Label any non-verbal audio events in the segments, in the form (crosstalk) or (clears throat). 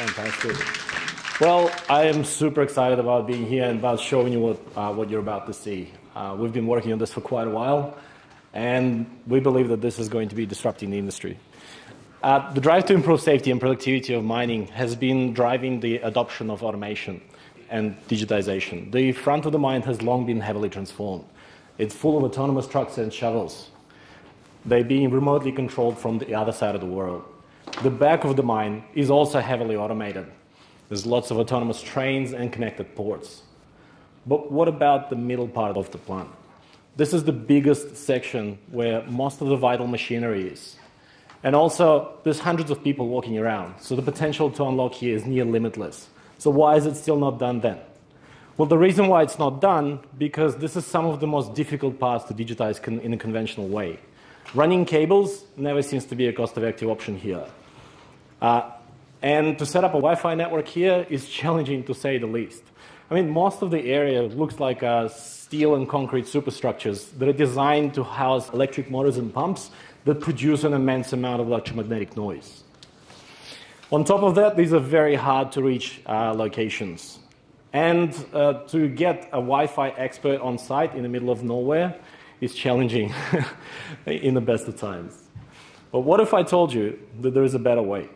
Fantastic. Well, I am super excited about being here and about showing you what, uh, what you're about to see. Uh, we've been working on this for quite a while, and we believe that this is going to be disrupting the industry. Uh, the drive to improve safety and productivity of mining has been driving the adoption of automation and digitization. The front of the mine has long been heavily transformed. It's full of autonomous trucks and shovels. They're being remotely controlled from the other side of the world. The back of the mine is also heavily automated. There's lots of autonomous trains and connected ports. But what about the middle part of the plant? This is the biggest section where most of the vital machinery is. And also, there's hundreds of people walking around, so the potential to unlock here is near limitless. So why is it still not done then? Well, the reason why it's not done, because this is some of the most difficult parts to digitize in a conventional way. Running cables never seems to be a cost-effective option here. Uh, and to set up a Wi-Fi network here is (laughs) challenging to say the least. I mean, most of the area looks like uh, steel and concrete superstructures that are designed to house electric motors and pumps that produce an immense amount of electromagnetic noise. On top of that, these are very hard to reach uh, locations. And uh, to get a Wi Fi expert on site in the middle of nowhere is challenging (laughs) in the best of times. But what if I told you that there is a better way?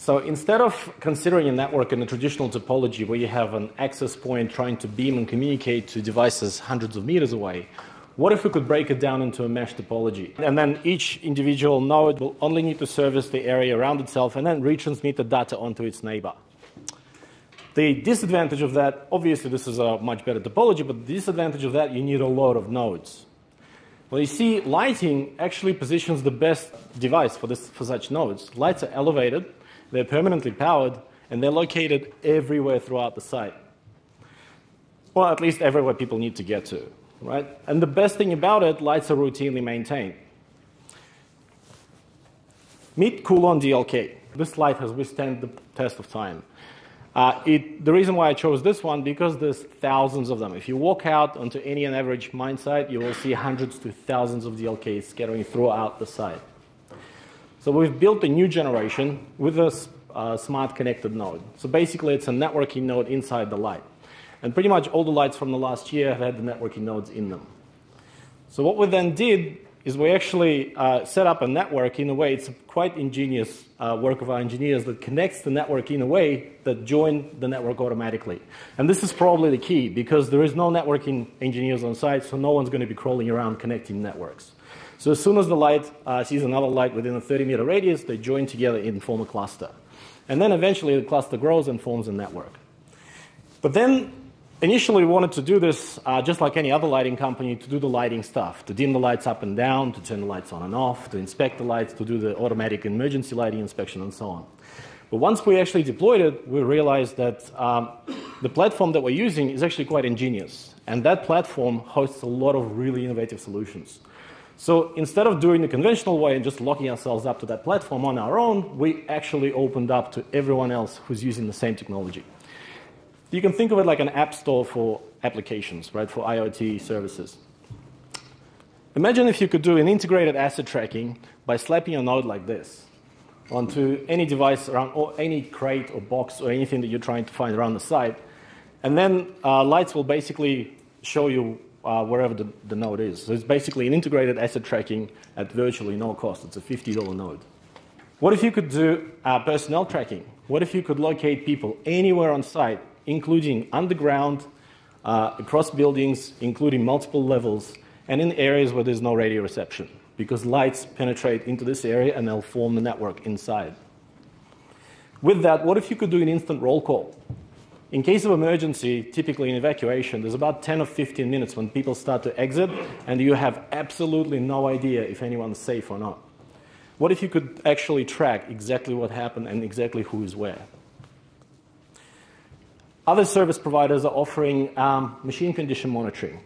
So instead of considering a network in a traditional topology where you have an access point trying to beam and communicate to devices hundreds of meters away, what if we could break it down into a mesh topology? And then each individual node will only need to service the area around itself and then retransmit the data onto its neighbor. The disadvantage of that, obviously, this is a much better topology, but the disadvantage of that, you need a lot of nodes. Well, you see, lighting actually positions the best device for, this, for such nodes. Lights are elevated, they're permanently powered, and they're located everywhere throughout the site. Well, at least everywhere people need to get to, right? And the best thing about it, lights are routinely maintained. Meet Coolon DLK. This light has withstood the test of time. Uh, it, the reason why I chose this one, because there's thousands of them. If you walk out onto any an average mine site, you will see hundreds to thousands of DLKs scattering throughout the site. So we've built a new generation with a uh, smart connected node. So basically, it's a networking node inside the light. And pretty much all the lights from the last year have had the networking nodes in them. So what we then did is we actually uh, set up a network in a way, it's a quite ingenious uh, work of our engineers that connects the network in a way that join the network automatically. And this is probably the key because there is no networking engineers on site, so no one's going to be crawling around connecting networks. So as soon as the light uh, sees another light within a 30 meter radius, they join together and form a cluster. And then eventually the cluster grows and forms a network. But then initially we wanted to do this uh, just like any other lighting company to do the lighting stuff, to dim the lights up and down, to turn the lights on and off, to inspect the lights, to do the automatic emergency lighting inspection and so on. But once we actually deployed it, we realized that um, the platform that we're using is actually quite ingenious. And that platform hosts a lot of really innovative solutions. So instead of doing the conventional way and just locking ourselves up to that platform on our own, we actually opened up to everyone else who's using the same technology. You can think of it like an app store for applications, right, for IoT services. Imagine if you could do an integrated asset tracking by slapping a node like this onto any device around, or any crate or box or anything that you're trying to find around the site. And then uh, lights will basically show you uh, wherever the, the node is. So it's basically an integrated asset tracking at virtually no cost. It's a $50 node. What if you could do uh, personnel tracking? What if you could locate people anywhere on site, including underground, uh, across buildings, including multiple levels, and in areas where there's no radio reception? Because lights penetrate into this area and they'll form the network inside. With that, what if you could do an instant roll call? In case of emergency, typically in evacuation, there's about 10 or 15 minutes when people start to exit and you have absolutely no idea if anyone's safe or not. What if you could actually track exactly what happened and exactly who is where? Other service providers are offering um, machine condition monitoring.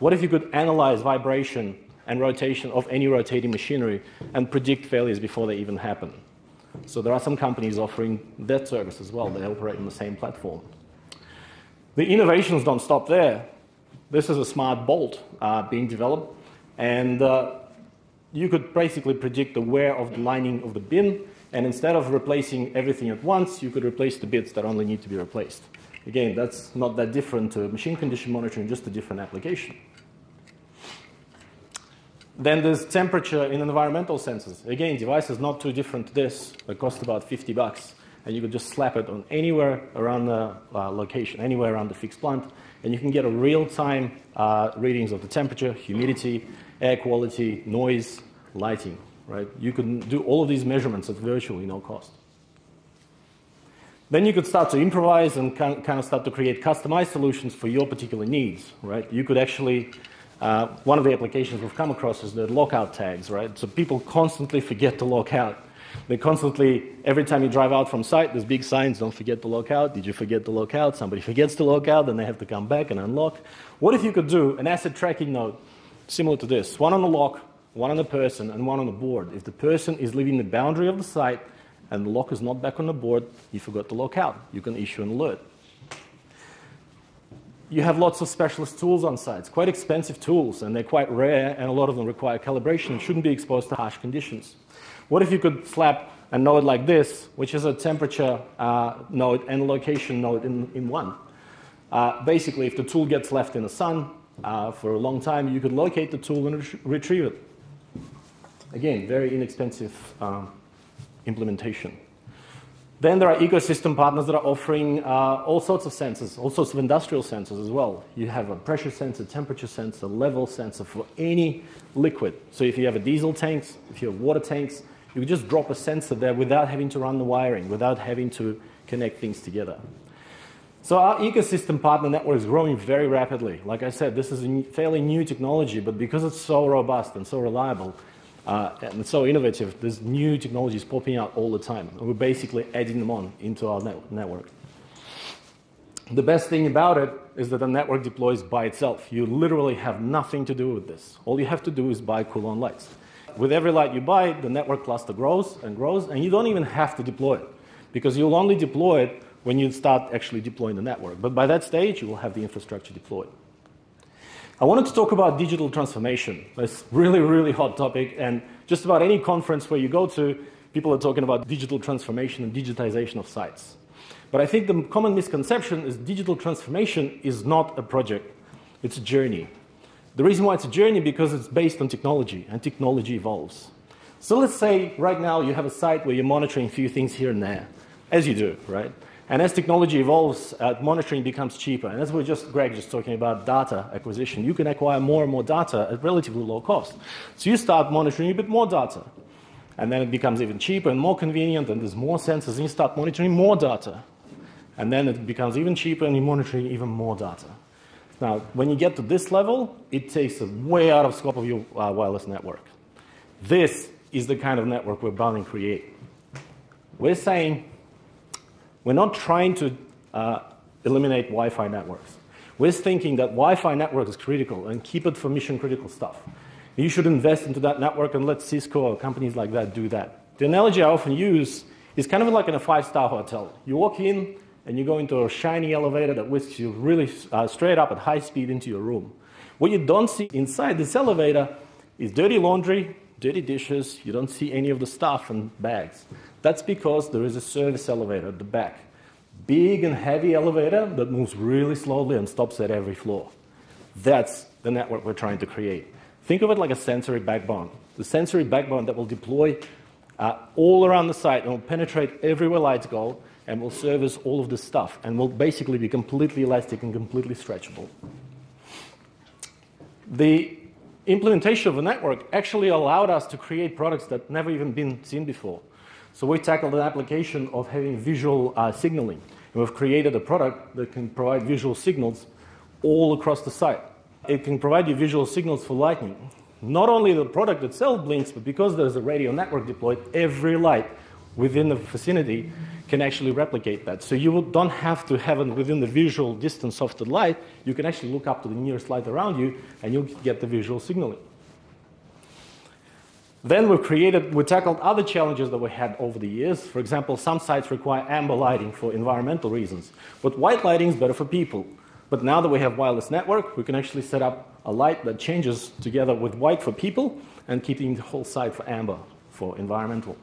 What if you could analyze vibration and rotation of any rotating machinery and predict failures before they even happen? So there are some companies offering that service as well. They operate on the same platform. The innovations don't stop there. This is a smart bolt uh, being developed, and uh, you could basically predict the wear of the lining of the bin, and instead of replacing everything at once, you could replace the bits that only need to be replaced. Again, that's not that different to machine condition monitoring, just a different application. Then there's temperature in environmental sensors. Again, device is not too different to this. It costs about 50 bucks. And you could just slap it on anywhere around the uh, location, anywhere around the fixed plant, and you can get a real-time uh, readings of the temperature, humidity, air quality, noise, lighting, right? You can do all of these measurements at virtually no cost. Then you could start to improvise and kind of start to create customized solutions for your particular needs, right? You could actually, uh, one of the applications we've come across is the lockout tags, right? So people constantly forget to lock out. They constantly, every time you drive out from site, there's big signs, don't forget to lock out. Did you forget to lock out? Somebody forgets to lock out, then they have to come back and unlock. What if you could do an asset tracking node similar to this? One on the lock, one on the person, and one on the board. If the person is leaving the boundary of the site and the lock is not back on the board, you forgot to lock out. You can issue an alert. You have lots of specialist tools on sites, quite expensive tools, and they're quite rare, and a lot of them require calibration and shouldn't be exposed to harsh conditions. What if you could slap a node like this, which is a temperature uh, node and location node in, in one? Uh, basically, if the tool gets left in the sun uh, for a long time, you could locate the tool and ret retrieve it. Again, very inexpensive um, implementation. Then there are ecosystem partners that are offering uh, all sorts of sensors, all sorts of industrial sensors as well. You have a pressure sensor, temperature sensor, level sensor for any liquid. So if you have a diesel tanks, if you have water tanks, you just drop a sensor there without having to run the wiring, without having to connect things together. So our ecosystem partner network is growing very rapidly. Like I said, this is a fairly new technology, but because it's so robust and so reliable, uh, and so innovative. There's new technologies popping out all the time, and we're basically adding them on into our net network. The best thing about it is that the network deploys by itself. You literally have nothing to do with this. All you have to do is buy Coolon lights. With every light you buy, the network cluster grows and grows, and you don't even have to deploy it because you'll only deploy it when you start actually deploying the network. But by that stage, you will have the infrastructure deployed. I wanted to talk about digital transformation. It's really, really hot topic, and just about any conference where you go to, people are talking about digital transformation and digitization of sites. But I think the common misconception is digital transformation is not a project, it's a journey. The reason why it's a journey because it's based on technology, and technology evolves. So let's say right now you have a site where you're monitoring a few things here and there, as you do, right? And as technology evolves, uh, monitoring becomes cheaper. And as we're just, Greg just talking about data acquisition, you can acquire more and more data at relatively low cost. So you start monitoring a bit more data. And then it becomes even cheaper and more convenient, and there's more sensors, and you start monitoring more data. And then it becomes even cheaper, and you're monitoring even more data. Now, when you get to this level, it takes way out of scope of your uh, wireless network. This is the kind of network we're bound to create. We're saying we're not trying to uh, eliminate Wi-Fi networks. We're thinking that Wi-Fi network is critical and keep it for mission critical stuff. You should invest into that network and let Cisco or companies like that do that. The analogy I often use is kind of like in a five-star hotel. You walk in and you go into a shiny elevator that whisks you really uh, straight up at high speed into your room. What you don't see inside this elevator is dirty laundry, dirty dishes. You don't see any of the stuff and bags. That's because there is a service elevator at the back. Big and heavy elevator that moves really slowly and stops at every floor. That's the network we're trying to create. Think of it like a sensory backbone. The sensory backbone that will deploy uh, all around the site and will penetrate everywhere lights go and will service all of this stuff and will basically be completely elastic and completely stretchable. The implementation of the network actually allowed us to create products that never even been seen before. So we tackled an application of having visual uh, signaling. And we've created a product that can provide visual signals all across the site. It can provide you visual signals for lightning. Not only the product itself blinks, but because there's a radio network deployed, every light within the vicinity can actually replicate that. So you don't have to have it within the visual distance of the light. You can actually look up to the nearest light around you, and you'll get the visual signaling. Then we've created, we tackled other challenges that we had over the years. For example, some sites require amber lighting for environmental reasons, but white lighting is better for people. But now that we have wireless network, we can actually set up a light that changes together with white for people and keeping the whole site for amber for environmental.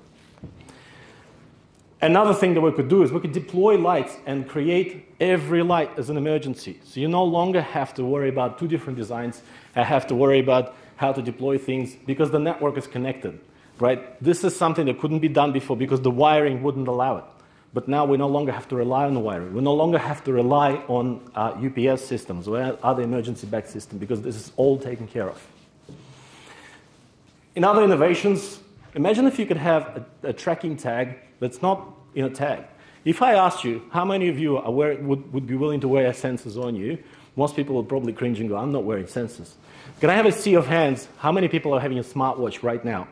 Another thing that we could do is we could deploy lights and create every light as an emergency. So you no longer have to worry about two different designs. I have to worry about how to deploy things because the network is connected, right? This is something that couldn't be done before because the wiring wouldn't allow it. But now we no longer have to rely on the wiring. We no longer have to rely on uh, UPS systems or other emergency back systems because this is all taken care of. In other innovations, imagine if you could have a, a tracking tag that's not in a tag. If I asked you how many of you would, would be willing to wear sensors on you, most people would probably cringe and go, I'm not wearing sensors. Can I have a sea of hands? How many people are having a smartwatch right now?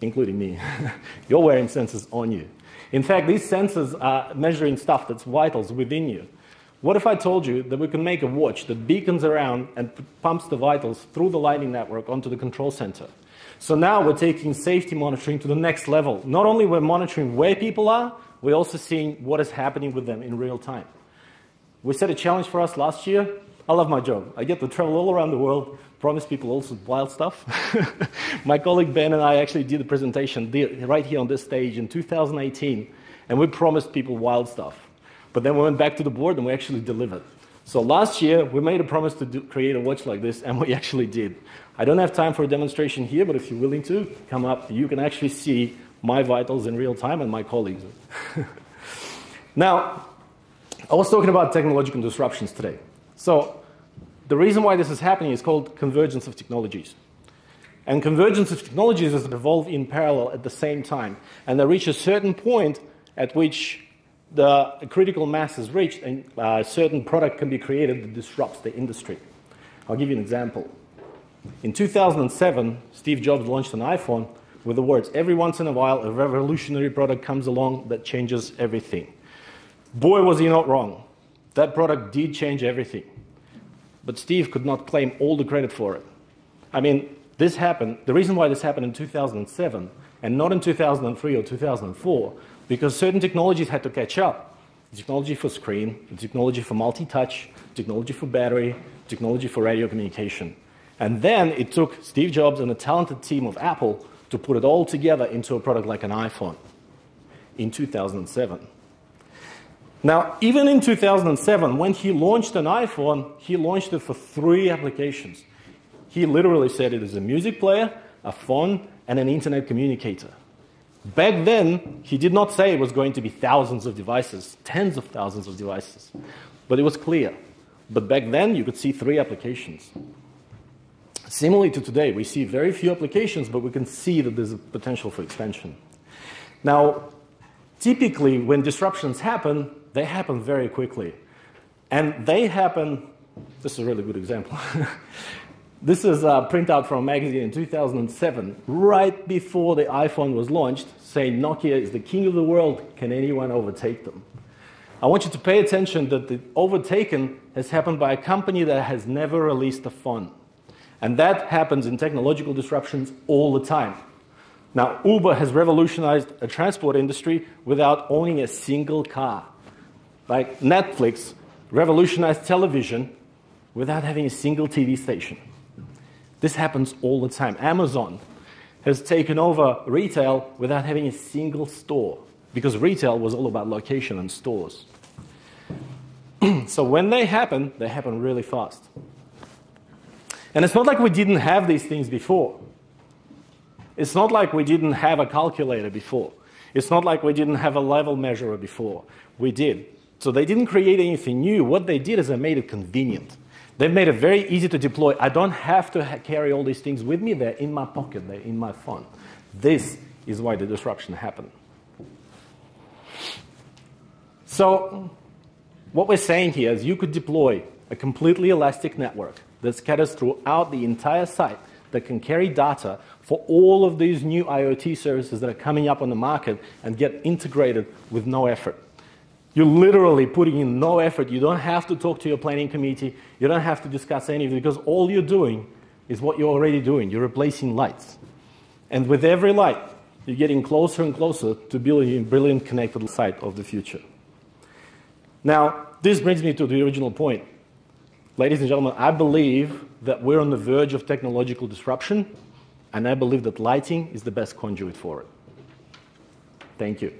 Including me. (laughs) You're wearing sensors on you. In fact, these sensors are measuring stuff that's vitals within you. What if I told you that we can make a watch that beacons around and pumps the vitals through the lighting network onto the control center? So now we're taking safety monitoring to the next level. Not only we're monitoring where people are, we're also seeing what is happening with them in real time. We set a challenge for us last year. I love my job. I get to travel all around the world, promise people also wild stuff. (laughs) my colleague Ben and I actually did a presentation right here on this stage in 2018, and we promised people wild stuff. But then we went back to the board and we actually delivered. So last year, we made a promise to do, create a watch like this, and we actually did. I don't have time for a demonstration here, but if you're willing to, come up. You can actually see my vitals in real time and my colleagues. (laughs) now, I was talking about technological disruptions today. So the reason why this is happening is called convergence of technologies. And convergence of technologies is evolve in parallel at the same time. And they reach a certain point at which the critical mass is reached and uh, a certain product can be created that disrupts the industry. I'll give you an example. In 2007, Steve Jobs launched an iPhone with the words, every once in a while, a revolutionary product comes along that changes everything. Boy, was he not wrong. That product did change everything. But Steve could not claim all the credit for it. I mean, this happened, the reason why this happened in 2007 and not in 2003 or 2004, because certain technologies had to catch up. Technology for screen, technology for multi-touch, technology for battery, technology for radio communication. And then it took Steve Jobs and a talented team of Apple to put it all together into a product like an iPhone in 2007. Now, even in 2007, when he launched an iPhone, he launched it for three applications. He literally said it is a music player, a phone, and an internet communicator. Back then, he did not say it was going to be thousands of devices, tens of thousands of devices, but it was clear. But back then, you could see three applications. Similarly to today, we see very few applications, but we can see that there's a potential for expansion. Now, typically, when disruptions happen, they happen very quickly. And they happen, this is a really good example. (laughs) this is a printout from a magazine in 2007, right before the iPhone was launched, saying Nokia is the king of the world, can anyone overtake them? I want you to pay attention that the overtaken has happened by a company that has never released a phone. And that happens in technological disruptions all the time. Now, Uber has revolutionized the transport industry without owning a single car. Like Netflix revolutionized television without having a single TV station. This happens all the time. Amazon has taken over retail without having a single store because retail was all about location and stores. (clears throat) so when they happen, they happen really fast. And it's not like we didn't have these things before. It's not like we didn't have a calculator before. It's not like we didn't have a level measurer before. We did. So they didn't create anything new. What they did is they made it convenient. They've made it very easy to deploy. I don't have to ha carry all these things with me. They're in my pocket, they're in my phone. This is why the disruption happened. So, what we're saying here is you could deploy a completely elastic network that scatters throughout the entire site that can carry data for all of these new IoT services that are coming up on the market and get integrated with no effort. You're literally putting in no effort. You don't have to talk to your planning committee. You don't have to discuss anything because all you're doing is what you're already doing. You're replacing lights. And with every light, you're getting closer and closer to building a brilliant connected site of the future. Now, this brings me to the original point. Ladies and gentlemen, I believe that we're on the verge of technological disruption, and I believe that lighting is the best conduit for it. Thank you.